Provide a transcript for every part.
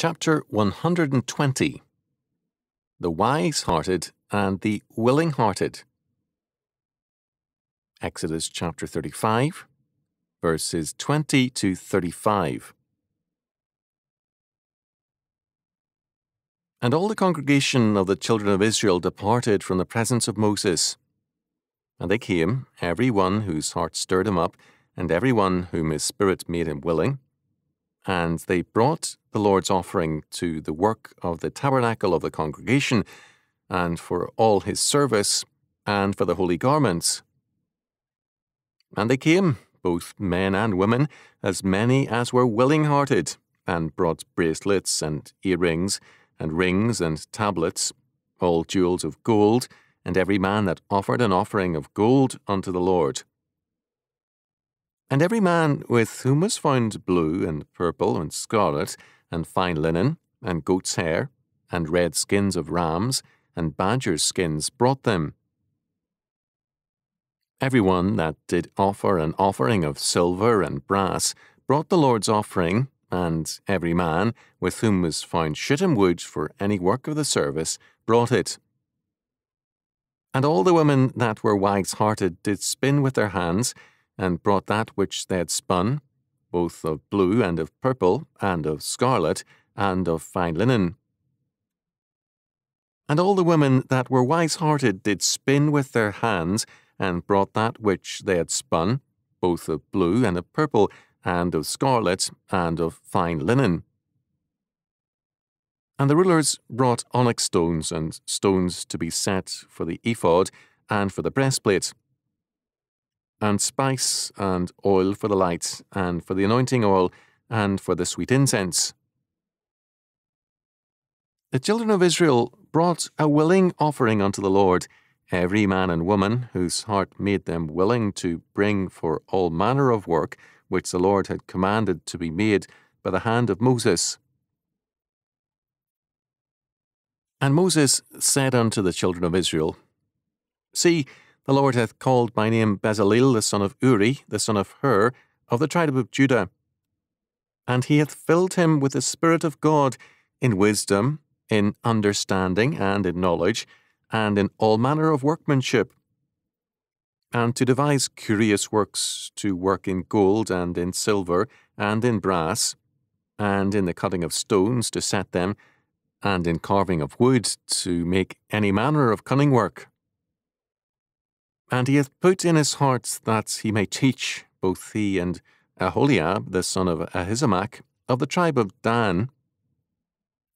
Chapter 120 The Wise Hearted and the Willing Hearted. Exodus chapter 35, verses 20 to 35. And all the congregation of the children of Israel departed from the presence of Moses. And they came, every one whose heart stirred him up, and every one whom his spirit made him willing and they brought the Lord's offering to the work of the tabernacle of the congregation, and for all his service, and for the holy garments. And they came, both men and women, as many as were willing hearted, and brought bracelets and earrings, and rings and tablets, all jewels of gold, and every man that offered an offering of gold unto the Lord. And every man with whom was found blue and purple and scarlet, and fine linen, and goat's hair, and red skins of rams, and badgers' skins brought them. Every one that did offer an offering of silver and brass brought the Lord's offering, and every man with whom was found shittim wood for any work of the service brought it. And all the women that were wise hearted did spin with their hands, and brought that which they had spun, both of blue and of purple, and of scarlet, and of fine linen. And all the women that were wise hearted did spin with their hands, and brought that which they had spun, both of blue and of purple, and of scarlet, and of fine linen. And the rulers brought onyx stones and stones to be set for the ephod and for the breastplate and spice and oil for the light, and for the anointing oil, and for the sweet incense. The children of Israel brought a willing offering unto the Lord, every man and woman whose heart made them willing to bring for all manner of work which the Lord had commanded to be made by the hand of Moses. And Moses said unto the children of Israel, See, the Lord hath called by name Bezaleel the son of Uri, the son of Hur, of the tribe of Judah. And he hath filled him with the Spirit of God in wisdom, in understanding, and in knowledge, and in all manner of workmanship, and to devise curious works, to work in gold, and in silver, and in brass, and in the cutting of stones to set them, and in carving of wood to make any manner of cunning work. And he hath put in his heart that he may teach both he and Aholiab, the son of Ahisamach, of the tribe of Dan.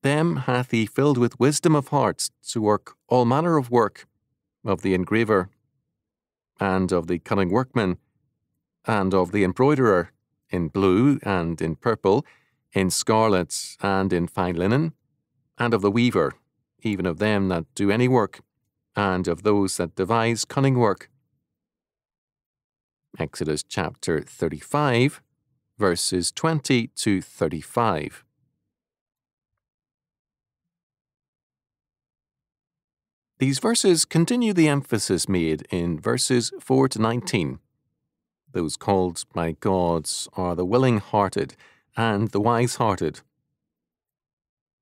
Them hath he filled with wisdom of heart to work all manner of work of the engraver, and of the cunning workman, and of the embroiderer, in blue and in purple, in scarlet and in fine linen, and of the weaver, even of them that do any work and of those that devise cunning work. Exodus chapter 35, verses 20 to 35. These verses continue the emphasis made in verses 4 to 19. Those called by God's are the willing hearted and the wise hearted.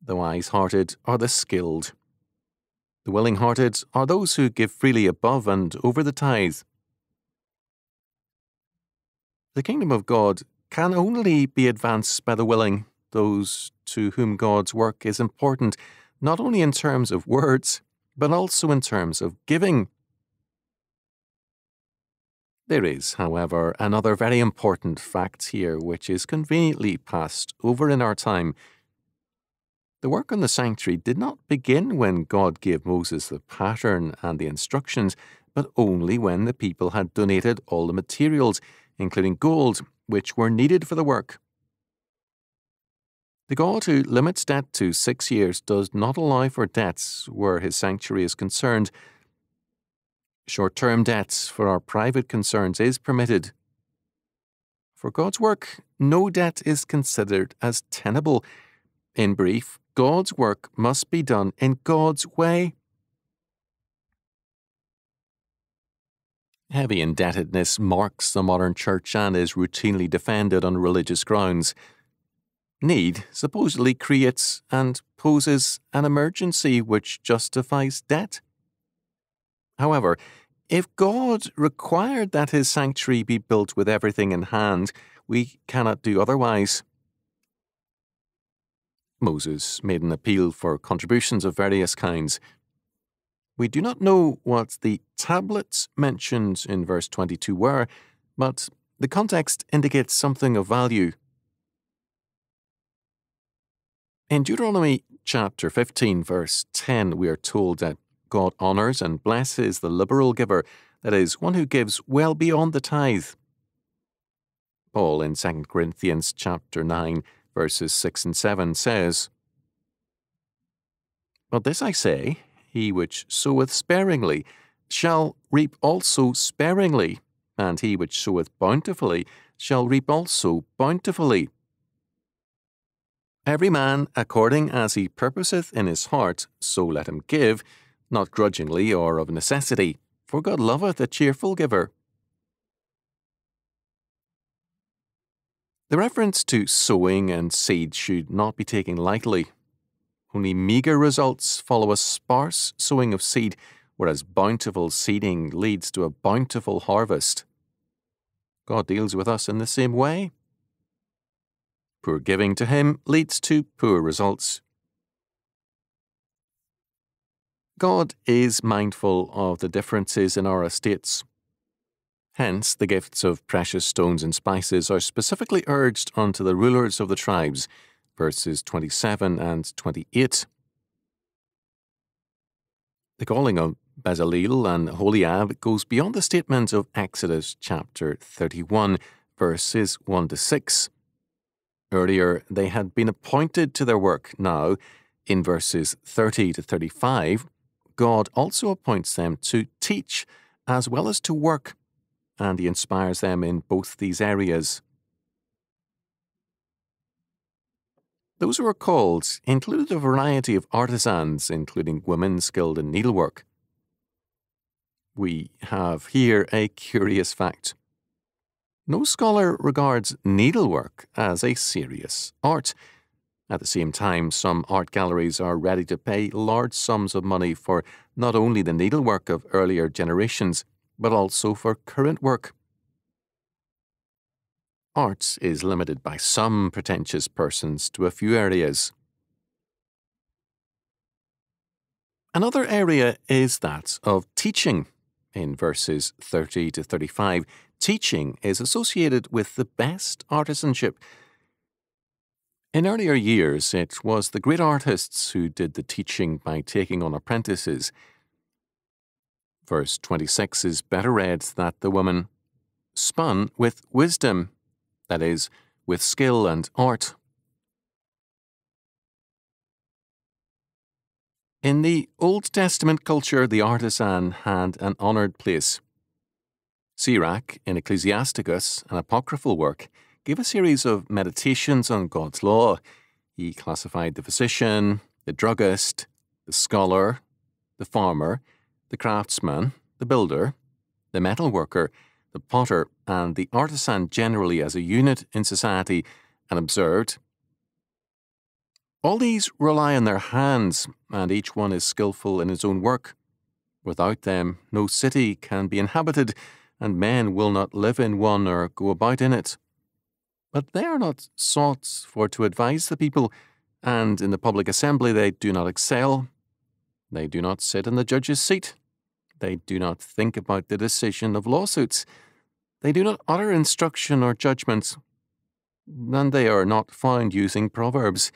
The wise hearted are the skilled. The willing hearted are those who give freely above and over the tithe. The kingdom of God can only be advanced by the willing, those to whom God's work is important, not only in terms of words, but also in terms of giving. There is, however, another very important fact here which is conveniently passed over in our time the work on the sanctuary did not begin when God gave Moses the pattern and the instructions, but only when the people had donated all the materials, including gold, which were needed for the work. The God who limits debt to six years does not allow for debts where his sanctuary is concerned. Short term debts for our private concerns is permitted. For God's work, no debt is considered as tenable. In brief, God's work must be done in God's way. Heavy indebtedness marks the modern church and is routinely defended on religious grounds. Need supposedly creates and poses an emergency which justifies debt. However, if God required that his sanctuary be built with everything in hand, we cannot do otherwise. Moses made an appeal for contributions of various kinds. We do not know what the tablets mentioned in verse 22 were, but the context indicates something of value. In Deuteronomy chapter 15, verse 10, we are told that God honours and blesses the liberal giver, that is, one who gives well beyond the tithe. Paul in 2 Corinthians chapter 9 verses 6 and 7 says, But this I say, he which soweth sparingly shall reap also sparingly, and he which soweth bountifully shall reap also bountifully. Every man according as he purposeth in his heart, so let him give, not grudgingly or of necessity, for God loveth a cheerful giver. The reference to sowing and seed should not be taken lightly. Only meagre results follow a sparse sowing of seed, whereas bountiful seeding leads to a bountiful harvest. God deals with us in the same way. Poor giving to Him leads to poor results. God is mindful of the differences in our estates. Hence, the gifts of precious stones and spices are specifically urged unto the rulers of the tribes, verses 27 and 28. The calling of Bezaleel and Oholiab goes beyond the statement of Exodus chapter 31, verses 1 to 6. Earlier, they had been appointed to their work. Now, in verses 30 to 35, God also appoints them to teach as well as to work and he inspires them in both these areas. Those who were called included a variety of artisans, including women skilled in needlework. We have here a curious fact. No scholar regards needlework as a serious art. At the same time, some art galleries are ready to pay large sums of money for not only the needlework of earlier generations, but also for current work. Arts is limited by some pretentious persons to a few areas. Another area is that of teaching. In verses 30 to 35, teaching is associated with the best artisanship. In earlier years, it was the great artists who did the teaching by taking on apprentices. Verse 26 is better read that the woman spun with wisdom, that is, with skill and art. In the Old Testament culture, the artisan had an honoured place. Sirach, in Ecclesiasticus, an apocryphal work, gave a series of meditations on God's law. He classified the physician, the druggist, the scholar, the farmer, the craftsman, the builder, the metal worker, the potter, and the artisan generally as a unit in society and observed. All these rely on their hands, and each one is skilful in his own work. Without them, no city can be inhabited, and men will not live in one or go about in it. But they are not sought for to advise the people, and in the public assembly they do not excel. They do not sit in the judge's seat. They do not think about the decision of lawsuits. They do not utter instruction or judgments. And they are not found using proverbs.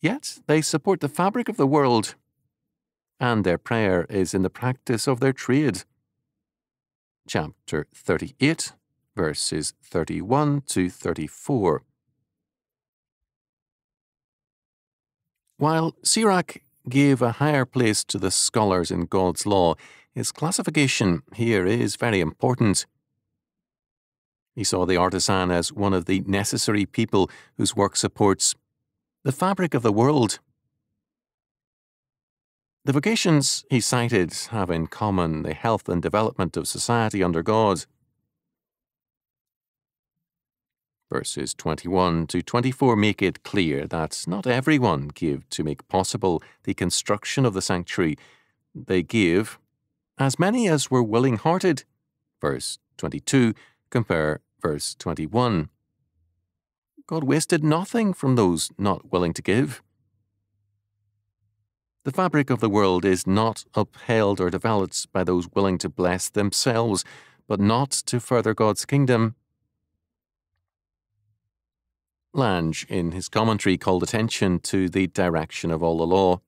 Yet they support the fabric of the world. And their prayer is in the practice of their trade. Chapter 38, verses 31 to 34. While Sirach gave a higher place to the scholars in God's law, his classification here is very important. He saw the artisan as one of the necessary people whose work supports the fabric of the world. The vocations he cited have in common the health and development of society under God. Verses 21 to 24 make it clear that not everyone give to make possible the construction of the sanctuary. They give as many as were willing hearted. Verse 22, compare verse 21. God wasted nothing from those not willing to give. The fabric of the world is not upheld or developed by those willing to bless themselves, but not to further God's kingdom. Lange, in his commentary, called attention to the direction of all the law.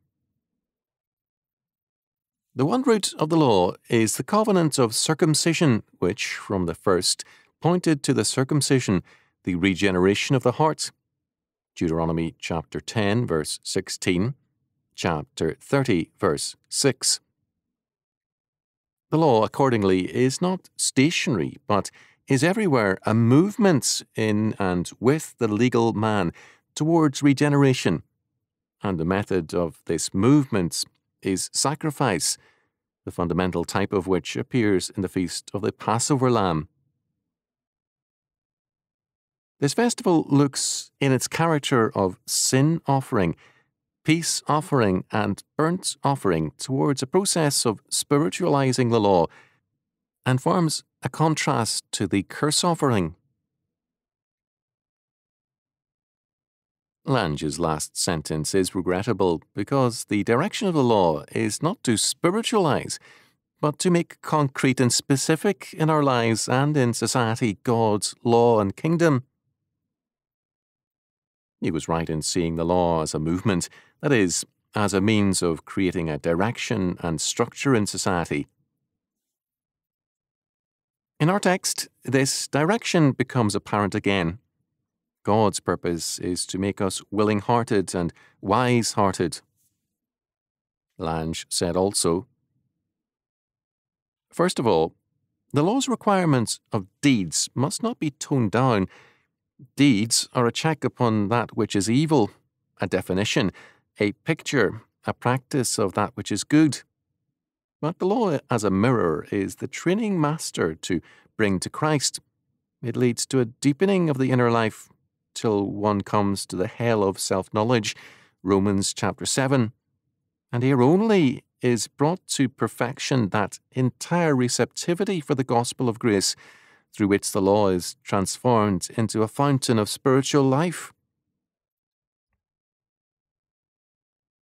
The one root of the law is the covenant of circumcision, which, from the first, pointed to the circumcision, the regeneration of the heart. Deuteronomy chapter 10, verse 16, chapter 30, verse 6. The law, accordingly, is not stationary, but is everywhere a movement in and with the legal man towards regeneration. And the method of this movement is sacrifice, the fundamental type of which appears in the feast of the Passover lamb. This festival looks in its character of sin offering, peace offering, and burnt offering towards a process of spiritualizing the law and forms a contrast to the curse offering. Lange's last sentence is regrettable because the direction of the law is not to spiritualize, but to make concrete and specific in our lives and in society God's law and kingdom. He was right in seeing the law as a movement, that is, as a means of creating a direction and structure in society. In our text, this direction becomes apparent again. God's purpose is to make us willing hearted and wise hearted. Lange said also First of all, the law's requirements of deeds must not be toned down. Deeds are a check upon that which is evil, a definition, a picture, a practice of that which is good. But the law as a mirror is the training master to bring to Christ. It leads to a deepening of the inner life till one comes to the hell of self knowledge, Romans chapter 7. And here only is brought to perfection that entire receptivity for the gospel of grace through which the law is transformed into a fountain of spiritual life.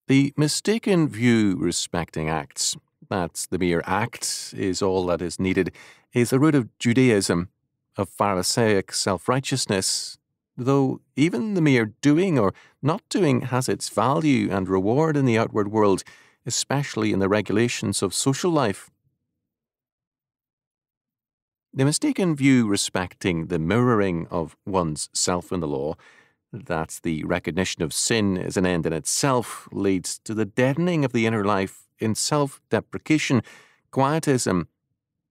The mistaken view respecting acts that the mere act is all that is needed, is the root of Judaism, of Pharisaic self righteousness, though even the mere doing or not doing has its value and reward in the outward world, especially in the regulations of social life. The mistaken view respecting the mirroring of one's self in the law, that the recognition of sin is an end in itself, leads to the deadening of the inner life in self deprecation, quietism,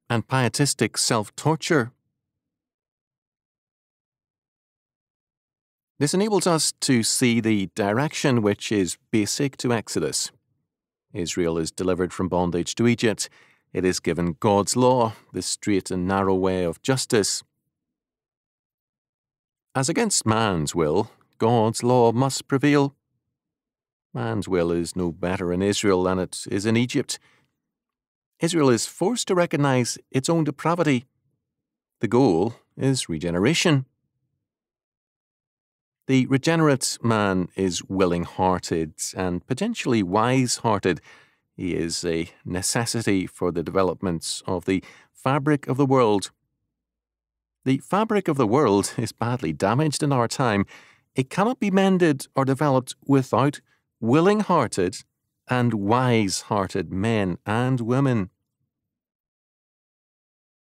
and pietistic self torture. This enables us to see the direction which is basic to Exodus. Israel is delivered from bondage to Egypt. It is given God's law, the straight and narrow way of justice. As against man's will, God's law must prevail. Man's will is no better in Israel than it is in Egypt. Israel is forced to recognize its own depravity. The goal is regeneration. The regenerate man is willing hearted and potentially wise hearted. He is a necessity for the development of the fabric of the world. The fabric of the world is badly damaged in our time. It cannot be mended or developed without willing hearted and wise hearted men and women.